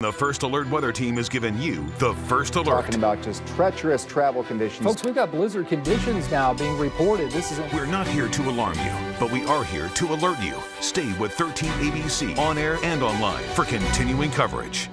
The First Alert Weather Team has given you the First Alert. Talking about just treacherous travel conditions. Folks, we've got blizzard conditions now being reported. This is We're not here to alarm you, but we are here to alert you. Stay with 13 ABC on air and online for continuing coverage.